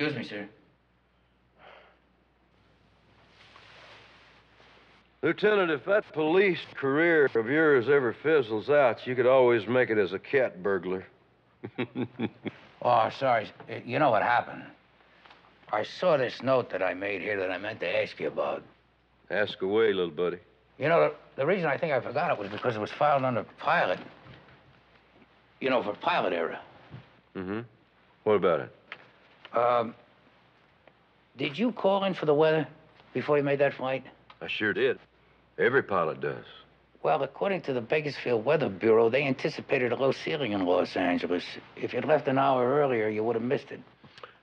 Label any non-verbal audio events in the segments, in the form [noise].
Excuse me, sir. Lieutenant, if that police career of yours ever fizzles out, you could always make it as a cat burglar. [laughs] Oh, sorry. Uh, You know what happened? I saw this note that I made here that I meant to ask you about. Ask away, little buddy. You know, the, the reason I think I forgot it was because it was filed under pilot. You know, for pilot era. Mm-hmm. What about it? Um, did you call in for the weather before you made that flight? I sure did. Every pilot does. Well, according to the Bakersfield Weather Bureau, they anticipated a low ceiling in Los Angeles. If you'd left an hour earlier, you would have missed it.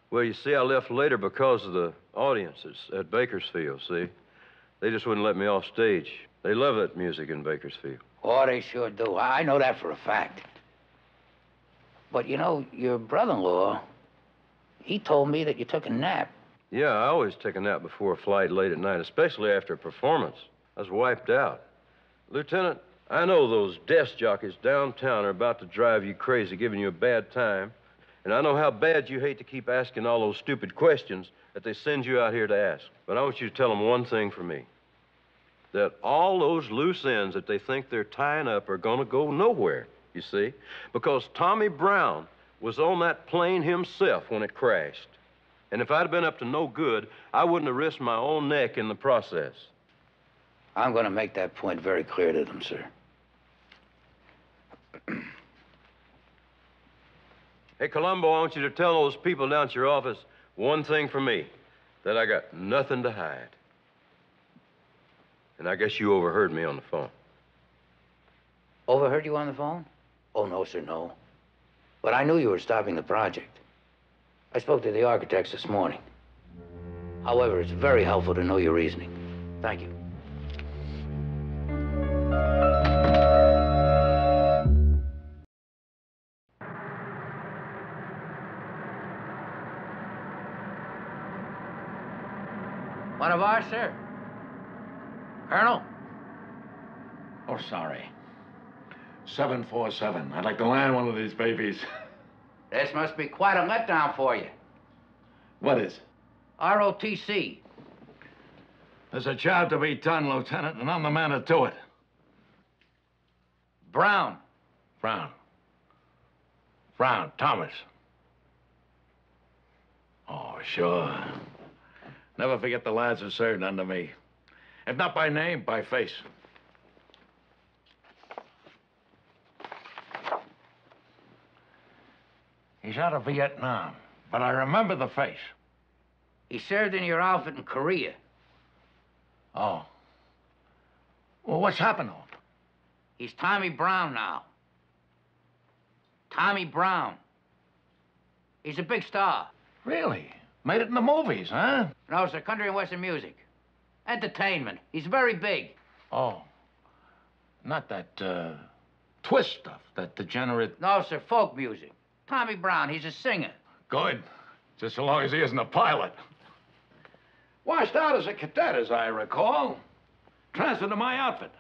Well, you see, I left later because of the audiences at Bakersfield, see? They just wouldn't let me off stage. They love that music in Bakersfield. Oh, they sure do. I I know that for a fact. But you know, your brother-in-law, he told me that you took a nap. Yeah, I always take a nap before a flight late at night, especially after a performance. I was wiped out. Lieutenant, I know those desk jockeys downtown are about to drive you crazy, giving you a bad time. And I know how bad you hate to keep asking all those stupid questions that they send you out here to ask. But I want you to tell them one thing for me that all those loose ends that they think they're tying up are going to go nowhere, you see? Because Tommy Brown was on that plane himself when it crashed. And if I'd have been up to no good, I wouldn't have risked my own neck in the process. I'm going to make that point very clear to them, sir. [clears throat] Hey, Columbo, I want you to tell those people down at your office one thing for me that I got nothing to hide. And I guess you overheard me on the phone. Overheard you on the phone? Oh, no, sir, no. But I knew you were stopping the project. I spoke to the architects this morning. However, it's very helpful to know your reasoning. Thank you. One of ours, sir. Colonel? Oh, sorry. 747. I'd like to land one of these babies. [laughs] This must be quite a letdown for you. What is? ROTC. There's a job to be done, Lieutenant, and I'm the man to do it. Brown. Brown. Brown, Thomas. Oh, sure. Never forget the lads who served under me. If not by name, by face. He's out of Vietnam, but I remember the face. He served in your outfit in Korea. Oh. Well, what's happened to him? He's Tommy Brown now. Tommy Brown. He's a big star. Really? Made it in the movies, huh? No, sir, country and western music. Entertainment. He's very big. Oh. Not that, uh, twist stuff, that degenerate. No, sir, folk music. Tommy Brown, he's a singer. Good. Just so long as he isn't a pilot. Washed out as a cadet, as I recall. Transferred to my outfit.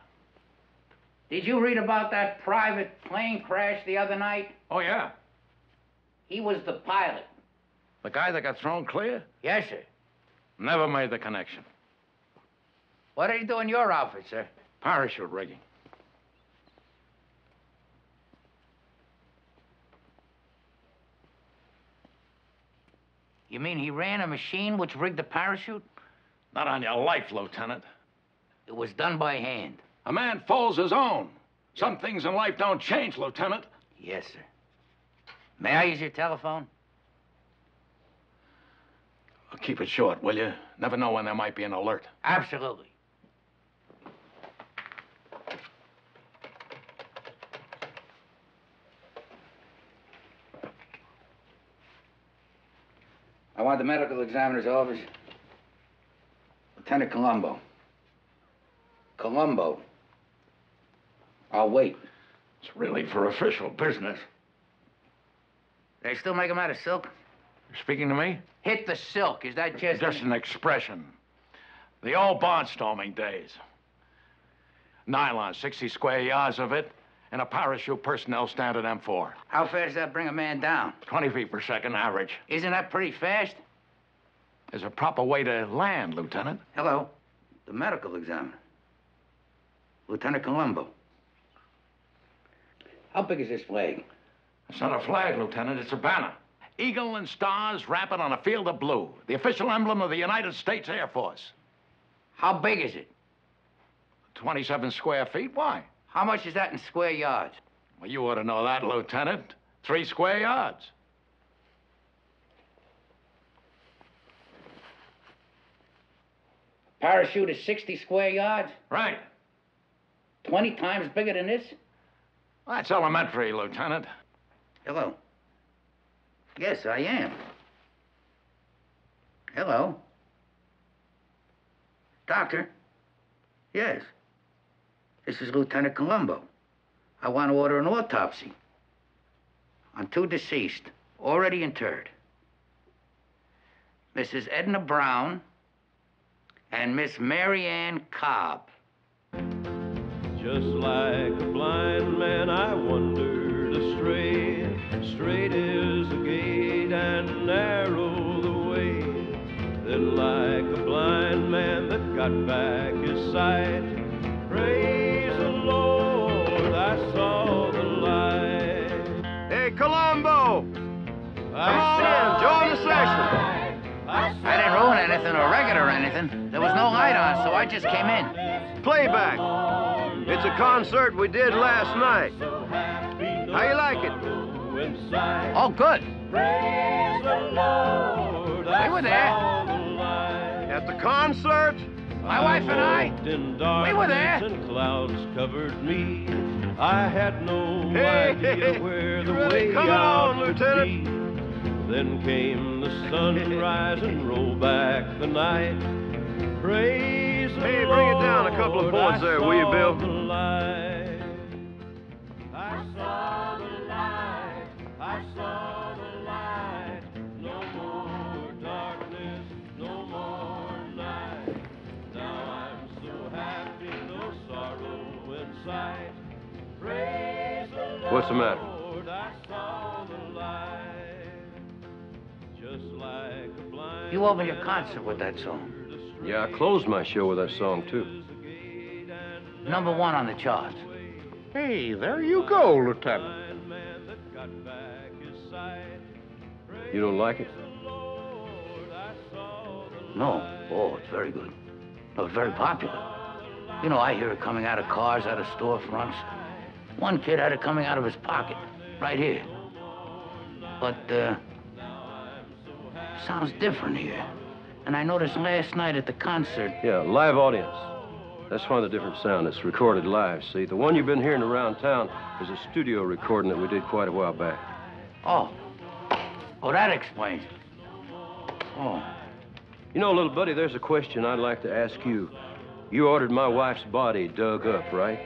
Did you read about that private plane crash the other night? Oh, yeah? He was the pilot. The guy that got thrown clear? Yes, sir. Never made the connection. What did he do in your outfit, sir? Parachute rigging. You mean he ran a machine which rigged the parachute? Not on your life, Lieutenant. It was done by hand. A man folds his own. Some things in life don't change, Lieutenant. Yes, sir. May I use your telephone? Keep it short, will you? Never know when there might be an alert. Absolutely. The medical examiner's office. Lieutenant Columbo. Columbo. I'll wait. It's really for official business. They still make them out of silk? You're speaking to me? Hit the silk. Is that just... Just an expression. The old barnstorming days. Nylon, 60 square yards of it, and a parachute personnel standard M4. How fast does that bring a man down? 20 feet per second average. Isn't that pretty fast? There's a proper way to land, Lieutenant. Hello. The medical examiner. Lieutenant Columbo. How big is this flag? It's not a flag, Lieutenant. It's a banner. Eagle and stars wrapping on a field of blue. The official emblem of the United States Air Force. How big is it? 27 square feet. Why? How much is that in square yards? Well, you ought to know that, Lieutenant. Three square yards. Parachute is 60 square yards? Right. 20 times bigger than this? That's elementary, Lieutenant. Hello. Yes, I am. Hello. Doctor? Yes. This is Lieutenant Columbo. I want to order an autopsy on two deceased, already interred. Mrs. Edna Brown and Miss Mary Ann Cobb. Just like a blind man, I wandered astray. Straight is the gate and narrow the way. Then, like a blind man that got back his sight, praise the Lord, I saw the light. Hey, Columbo! Come on in, join the session. I didn't ruin anything or wreck it or anything. There was no light on, so I just came in. Playback. It's a concert we did last night. How you like it? Oh, good. We were there. At the concert? My wife and I, we were there. And clouds covered me. I had no Hey, idea where the you really way coming out on, would Lieutenant? be. Then came the sunrise and rolled back the night. Praise the Hey, bring it down a couple of points there, will you, Bill? the light. I saw the light. I saw the light. No more darkness, no more night. Now I'm so happy, no sorrow in sight. Praise the Lord. What's the matter? I saw the light. Just like a You opened your concert with that song. Yeah, I closed my show with that song, too. Number one on the charts. Hey, there you go, Lieutenant. You don't like it? No. Oh, it's very good. No, it's very popular. You know, I hear it coming out of cars, out of storefronts. One kid had it coming out of his pocket, right here. But, uh, sounds different here. And I noticed last night at the concert, Yeah, live audience. That's one of the different sound. It's recorded live, see? The one you've been hearing around town is a studio recording that we did quite a while back. oh, oh, that explains it. Oh, You know, little buddy, there's a question I'd like to ask you. You ordered my wife's body dug up, right?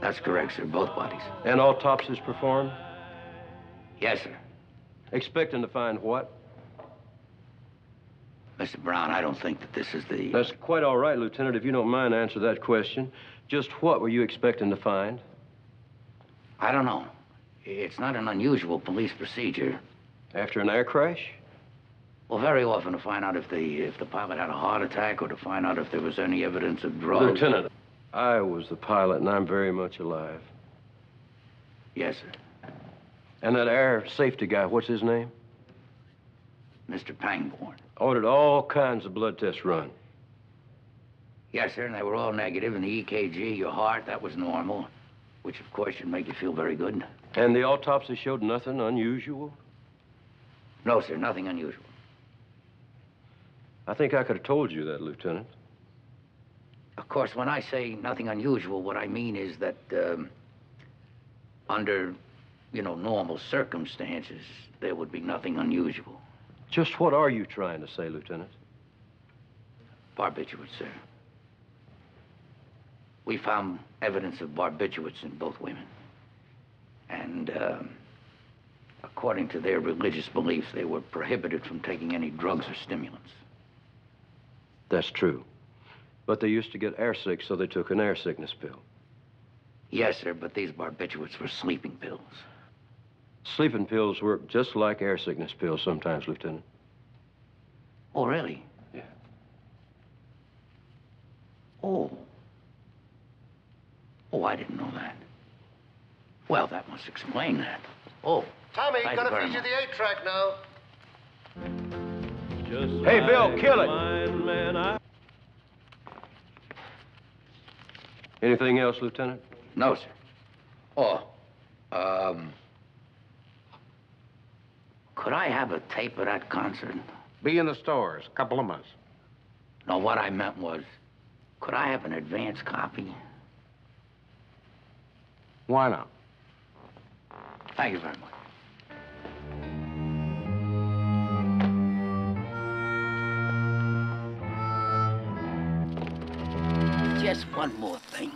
that's correct, sir, both bodies. And autopsies performed? Yes, sir. Expecting to find what? Mr. Brown, I don't think that this is the... That's quite all right, Lieutenant, if you don't mind answer that question. Just what were you expecting to find? I don't know. It's not an unusual police procedure. After an air crash? Well, very often to find out if the if the pilot had a heart attack or to find out if there was any evidence of drugs. Lieutenant, I was the pilot, and I'm very much alive. Yes, sir. And that air safety guy, what's his name? Mr. Pangborn. Ordered all kinds of blood tests run. Yes, sir, and they were all negative. And the EKG, your heart, that was normal, which of course should make you feel very good. And the autopsy showed nothing unusual? No, sir, nothing unusual. I think I could have told you that, Lieutenant. Of course, when I say nothing unusual, what I mean is that um, under, you know, normal circumstances, there would be nothing unusual. Just what are you trying to say, Lieutenant? Barbiturates, sir. We found evidence of barbiturates in both women. And um, according to their religious beliefs, they were prohibited from taking any drugs or stimulants. That's true. But they used to get airsick, so they took an air sickness pill. Yes, sir, but these barbiturates were sleeping pills. Sleeping pills work just like air sickness pills sometimes, Lieutenant. Oh, really? Yeah. Oh. Oh, I didn't know that. Well, that must explain that. Oh. Tommy, Thank gonna you very feed you the eight track now. Hey, Bill, kill it. Anything else, Lieutenant? No, sir. Oh, um. Could I have a tape of that concert? Be in the stores, a couple of months. No, what I meant was, could I have an advance copy? Why not? Thank you very much. Just one more thing.